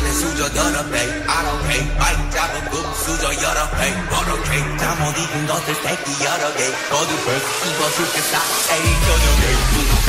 나는 수저 여러 배. I don't pay 마이크 잡은 수저 여러 배. 버럭해. 잠옷 입은 것을 새끼 여러 개. 거듭을 입었을 때싹. 에이 저녁에.